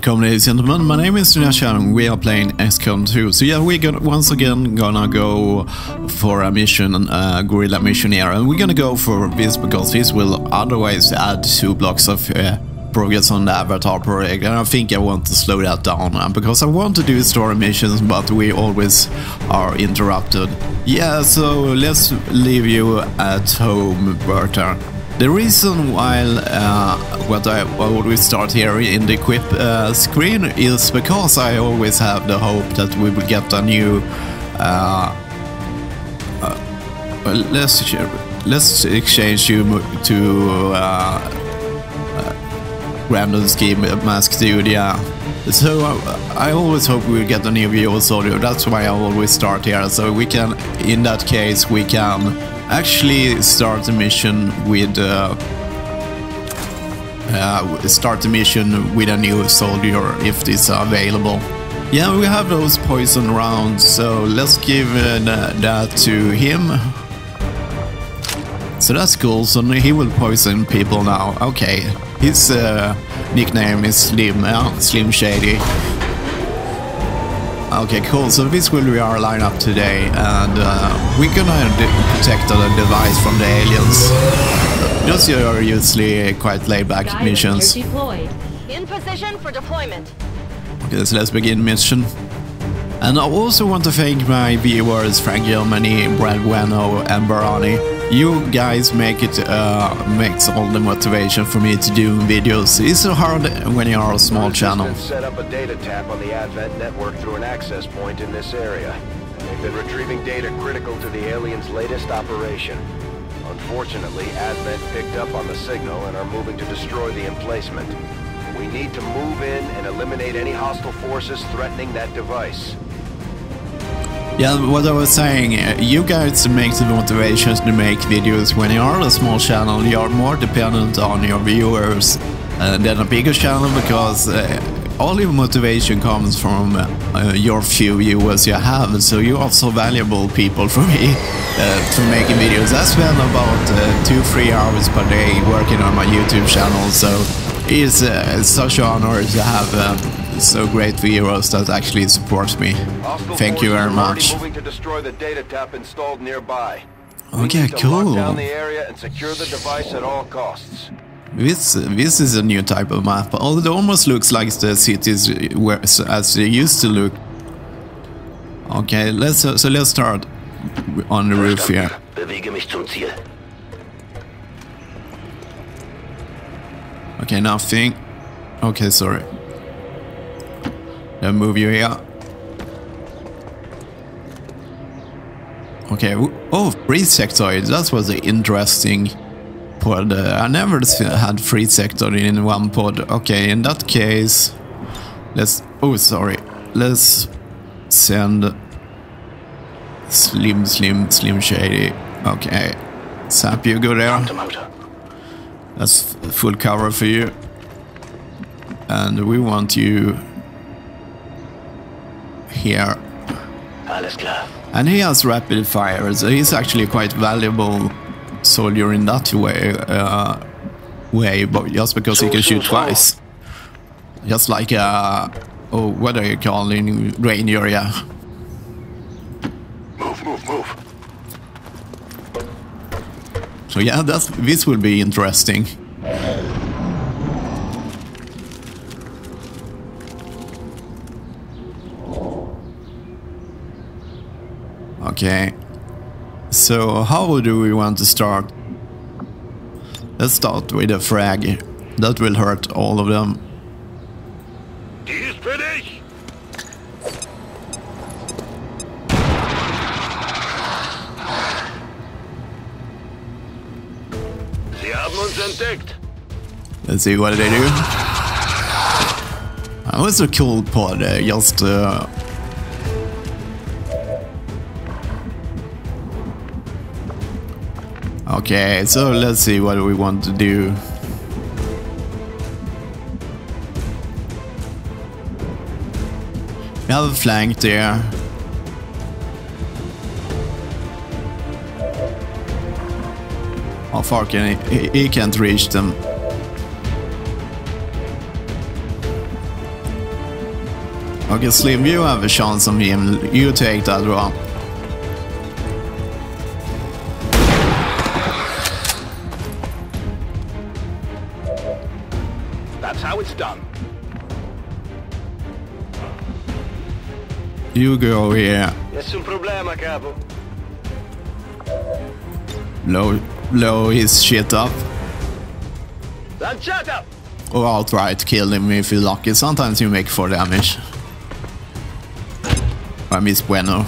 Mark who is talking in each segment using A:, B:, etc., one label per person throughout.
A: Welcome ladies and gentlemen, my name is Sunesha and we are playing XCOM 2. So yeah, we're gonna, once again gonna go for a mission, uh, Guerrilla Mission here. And we're gonna go for this because this will otherwise add two blocks of uh, progress on the Avatar project. And I think I want to slow that down uh, because I want to do story missions but we always are interrupted. Yeah, so let's leave you at home, Berta. The reason why uh, what I always start here in the equip uh, screen is because I always have the hope that we will get a new. Uh, uh let's let's exchange you to uh, uh, random scheme mask dude. Yeah. So I always hope we get a new view also. That's why I always start here. So we can, in that case, we can actually start the mission with uh, uh, start the mission with a new soldier if it's available. Yeah, we have those poison rounds, so let's give uh, that to him. So that's cool, so he will poison people now. Okay, his uh, nickname is Slim, yeah, Slim Shady. Okay, cool. So this will be our lineup today, and uh, we're gonna protect the device from the aliens. Those are usually quite laid-back missions.
B: In position for deployment.
A: Okay, so let's begin mission. And I also want to thank my viewers Frank Germany, Brad Bueno, and Beranie. You guys make it uh, makes all the motivation for me to do videos. It's so hard when you are a small channel.
C: Set up a data tap on the Advent network through an access point in this area. They've been retrieving data critical to the aliens' latest operation. Unfortunately, Advent picked up on the signal and are moving to destroy the emplacement. We need to move in and eliminate any hostile forces threatening that device.
A: Yeah, what I was saying, uh, you guys make the motivations to make videos. When you are a small channel, you are more dependent on your viewers uh, than a bigger channel because uh, all your motivation comes from uh, your few viewers you have. So you are so valuable people for me uh, to making videos. I spend about uh, two, three hours per day working on my YouTube channel. So it's such an honor to have so great viewers that actually support me. Thank you very much.
C: To destroy the data tap installed nearby.
A: Okay, cool.
C: Lock the area and secure the device at all costs.
A: This this is a new type of map. Although it almost looks like the cities were as they used to look. Okay, let's so let's start on the roof here.
D: Bewege mich zum
A: Okay, nothing. Okay, sorry. Then move you here. Okay, oh, free sectoid. That was interesting pod. Uh, I never had free sector in one pod. Okay, in that case, let's. Oh, sorry. Let's send Slim, Slim, Slim Shady. Okay, Sap, you go there. That's full cover for you. And we want you here. And he has rapid fire, so he's actually quite valuable soldier in that way, uh, way but just because he can shoot twice. Just like, uh, oh, what are you calling Ranger, yeah.
D: Move, move, move.
A: So yeah, that's, this will be interesting. Okay. So how do we want to start? Let's start with a frag. That will hurt all of them. Let's see what they do. That was a cool pod, uh, just uh, Okay, so let's see what we want to do. We have a flank there. How far can he? He can't reach them. Okay, Slim, you have a chance on him. You take that one. You go here.
C: Nessun problema, capo.
A: Blow, blow his shit up.
C: Lanciata!
A: Or outright kill him if you're lucky. Sometimes you make 4 damage. I miss Bueno.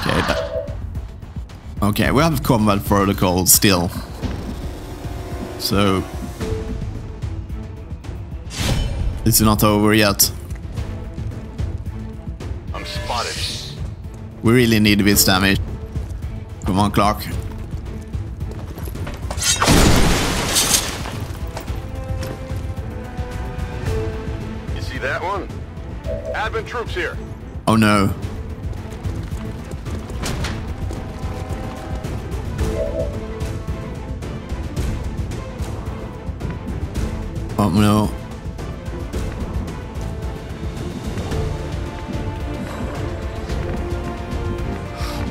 A: Okay, that- okay, we have combat protocol still. So... It's not over yet. We really need this damage. Come on, Clark.
D: You see that one? Advent troops here.
A: Oh no. Oh no.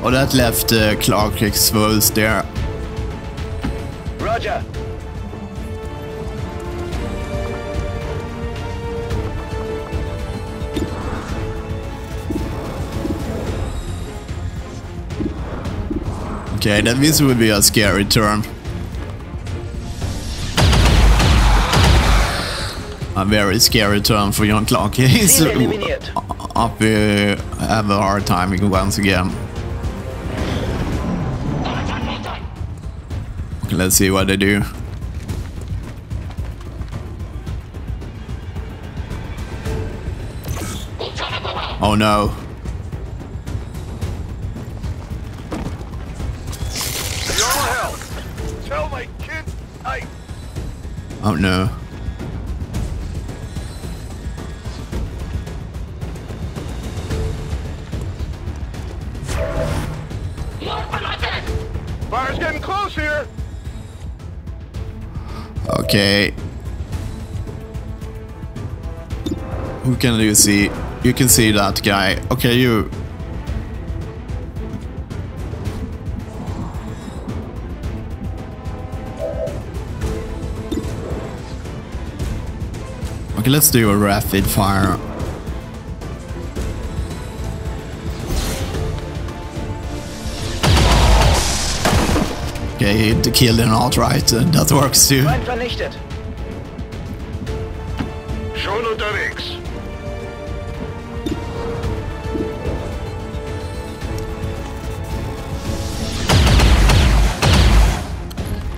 A: Oh, that left uh, Clark exposed there.
C: Roger.
A: Okay, that this would be a scary turn. A very scary turn for John Clark. He's up uh, have a hard time once again. Let's see what they do. Oh no.
D: You're. Tell my kid I...
A: Oh no. Okay. Who can you see? You can see that guy. Okay, you. Okay, let's do a rapid fire. Okay, he killed him outright, and that works too.
C: Feind vernichtet.
D: Schon unterwegs.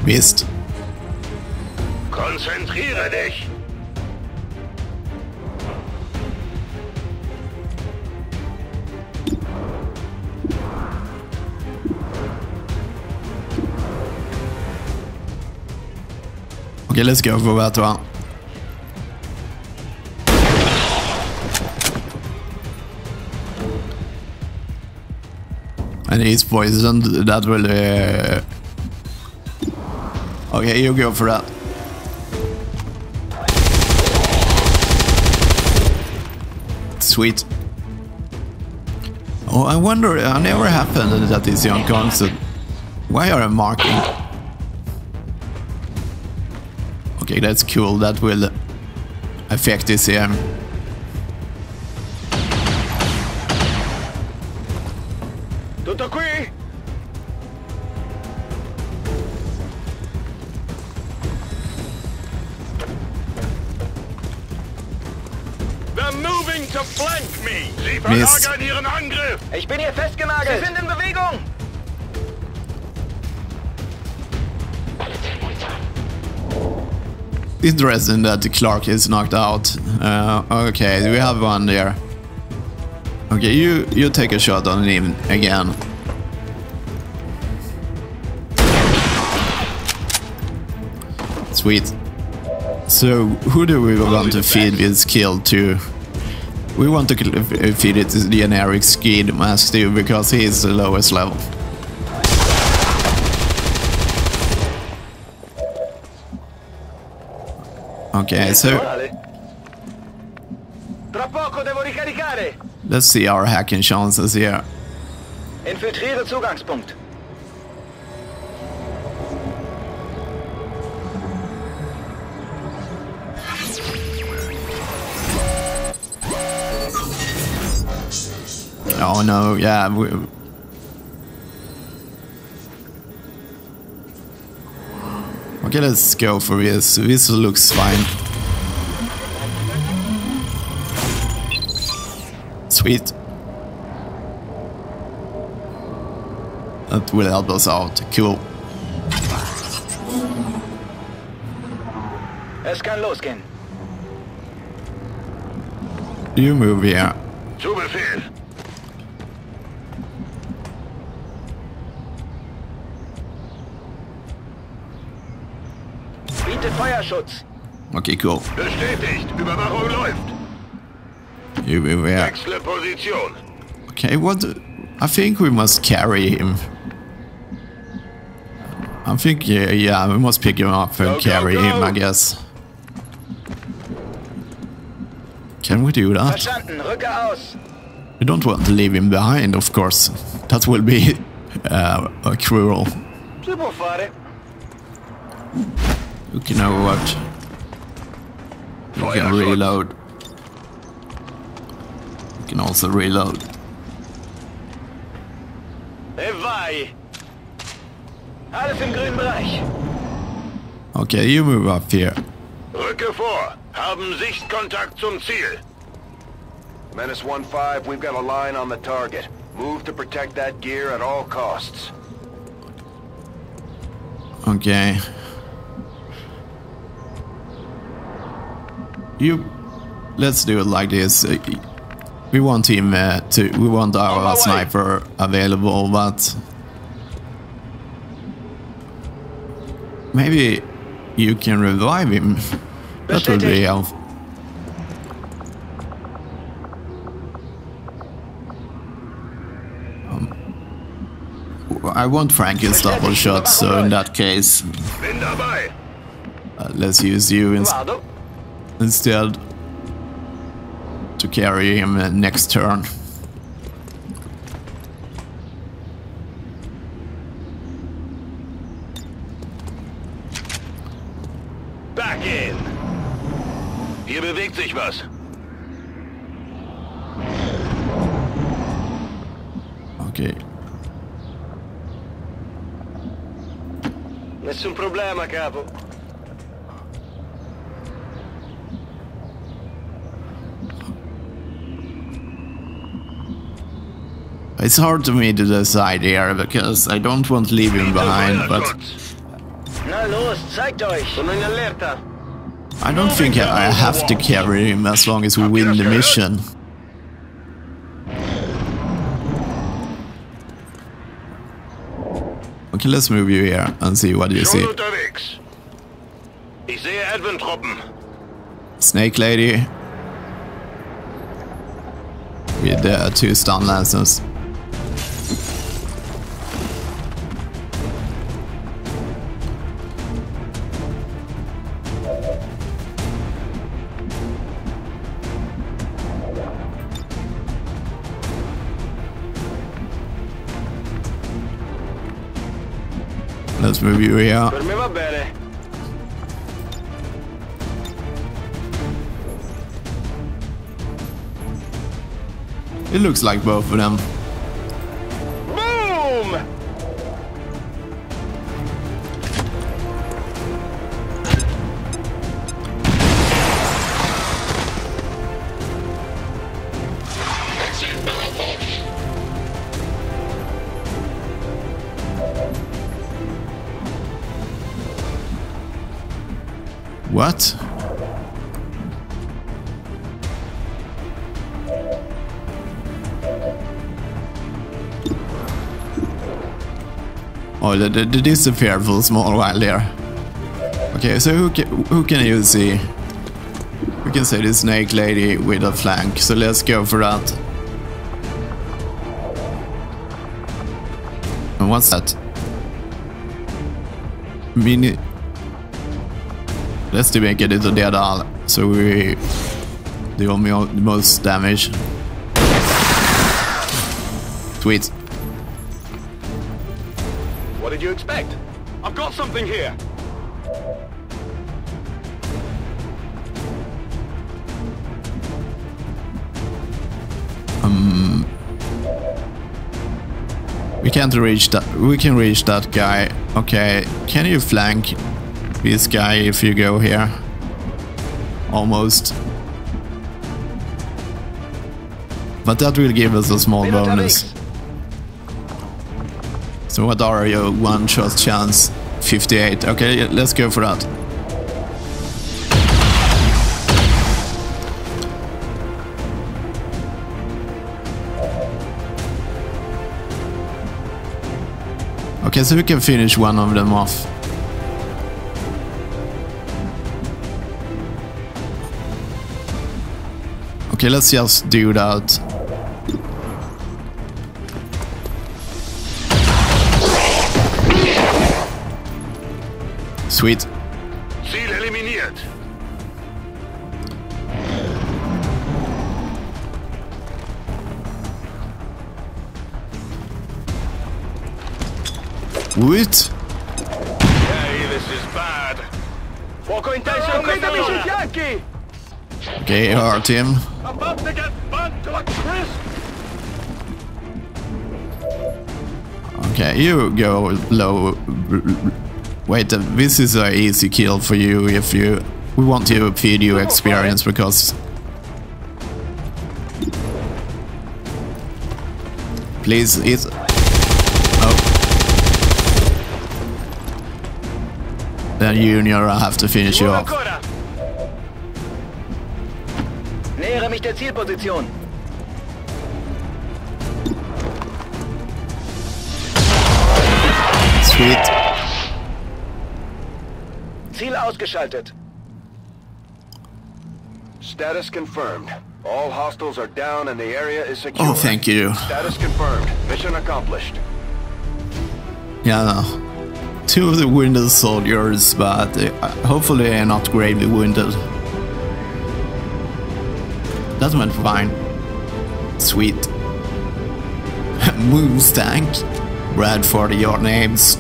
A: Mist.
D: Konzentriere dich.
A: Okay, let's go for that one. And he's poisoned, that will... Uh... Okay, you go for that. Sweet. Oh, I wonder, I never happened that this young concept. Why are I marking? Okay, that's cool. That will affect this here.
C: Tutto qui?
D: They're moving to flank me. Sie verlagern ihren Angriff.
C: Ich bin hier festgenagelt. Sie sind in Bewegung.
A: Interesting that the Clark is knocked out. Uh, okay, we have one there. Okay, you you take a shot on him again. Sweet. So, who do we want to feed this kill to? We want to feed it to the generic Skid Mask too, because he is the lowest level. Okay, eh, so
C: Alle. Tra poco devo ricaricare!
A: Let's see our hacking chances here.
C: Infiltriere Zugangspunkt.
A: Oh no, yeah. We... Okay, let's go for this. This looks fine. Sweet. That will help us out. Cool.
C: Es kann losgehen.
A: You move here.
D: Zu Befehl.
C: Feuerschutz.
A: Okay, cool.
D: Bestätigt. Überwachung läuft. Wechsle Position.
A: Okay, what? I think we must carry him. I think, yeah, yeah, we must pick him up and
D: Go, go,
A: carry
D: go.
A: him, I guess. Can we do that?
C: Verstanden. Rücke aus.
A: We don't want to leave him behind, of course. That will be uh, cruel. You can know what? You can reload. You can also reload.
C: Vai. Alles im grünen
A: Okay, you move up here.
D: Rücke vor. Haben Sichtkontakt zum Ziel.
C: Menace 1-5, we've got a line on the target. Move to protect that gear at all costs.
A: Okay. You. Let's do it like this. We want him uh, to. We want our
C: way.
A: sniper available, but maybe you can revive him. That would be helpful. Um, I want Frankie's double shot, so in that case, uh, let's use you ins-
C: Guardo.
A: Instead to carry him uh, next turn.
D: Back in. Hier bewegt sich was.
A: Okay.
C: Nessun problema, capo.
A: It's hard to me to decide here because I don't want to leave him behind, but. I don't think I have to carry him as long as we win the mission. Okay, let's move you here and see what you see. Snake Lady. With the two stun lancers. Let's move you here.
C: Per me va bene.
A: It looks like both of them. What? Oh, they, they disappeared for a small while there. Okay, so who can, who can you see? We can see the snake lady with a flank, so let's go for that. And what's that? Mini... Let's make it into dead all, so we do me the most damage. Sweet.
D: What did you expect? I've got something here. Um...
A: We can't reach that. We can reach that guy. Okay, can you flank this guy if you go here? Almost. But that will give us a small bonus. So what are your one shot chance? 58. Okay, let's go for that. Okay, so we can finish one of them off. Okay, let's just do that. Sweet.
D: Ziel eliminiert.
A: What?
D: Hey, this is bad.
C: Fuoco intenso in
A: Okay, hurt him.
D: About to get burnt to a crisp.
A: Okay, you go low. Wait, uh, this is a easy kill for you if you. We want to feed you experience because. Please, it's. Oh. Then Junior, I have to finish you off.
C: Nähere mich der Zielposition.
A: Sweet.
C: Ziel ausgeschaltet.
D: Status confirmed. All hostiles are down and the area is secure.
A: Oh, thank you.
D: Status confirmed. Mission accomplished.
A: Yeah, no. Two of the wounded soldiers, but uh, hopefully they're not gravely wounded. That went fine. Sweet. Mustang. Bradford, your names.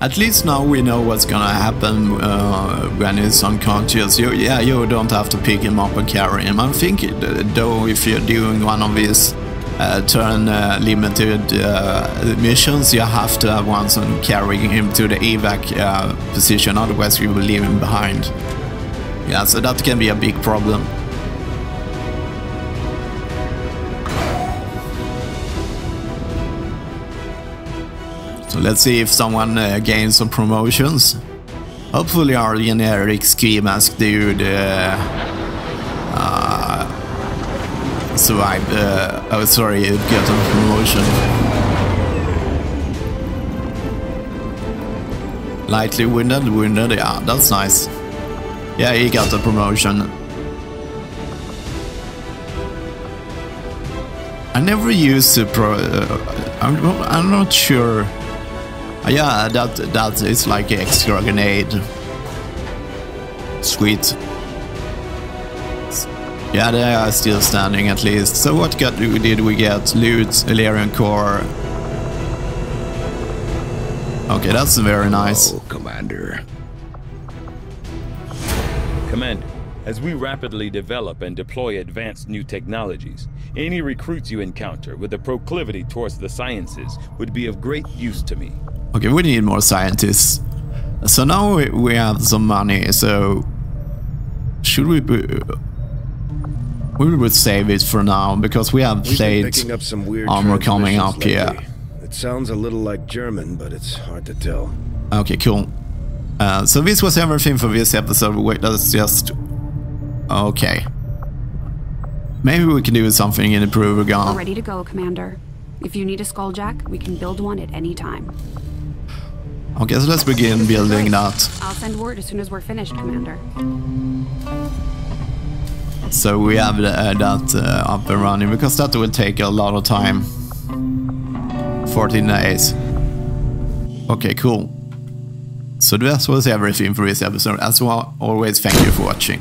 A: At least now we know what's gonna happen uh, when he's unconscious. You, yeah, you don't have to pick him up and carry him. I'm thinking, uh, though, if you're doing one of these uh, turn uh, limited uh, missions, you have to have one carrying him to the evac uh, position, otherwise you will leave him behind. Yeah, so that can be a big problem. So let's see if someone uh, gains some promotions. Hopefully our generic ski mask dude uh, uh, survived. Uh, oh, sorry, it got a promotion. Lightly wounded, wounded, yeah, that's nice. Yeah, he got the promotion. I never used to pro. Uh, I'm, I'm not sure. Uh, yeah, that that is like extra grenade. Sweet. Yeah, they are still standing at least. So what got, did we get? Loot, Elerium core. Okay, that's very nice.
E: Commander,
F: as we rapidly develop and deploy advanced new technologies, any recruits you encounter with a proclivity towards the sciences would be of great use to me.
A: Okay, we need more scientists. So now we, we have some money, so... Should we... Be, we would save it for now, because we have
E: We've been
A: played
E: up some weird
A: armor coming
E: transmissions
A: up here.
E: It sounds a little like German, but it's hard to tell.
A: Okay, cool. Uh, so this was everything for this episode. Wait, let's just... Okay. Maybe we can do something in the Prover
G: We're
A: gun.
G: ready to go, Commander. If you need a skulljack, we can build one at any time.
A: Okay, so let's begin building that.
G: I'll send word as soon as we're finished, Commander.
A: So we have uh, that uh, up and running, because that will take a lot of time. 14 days. Okay, cool. So that was everything for this episode. As well, always, thank you for watching.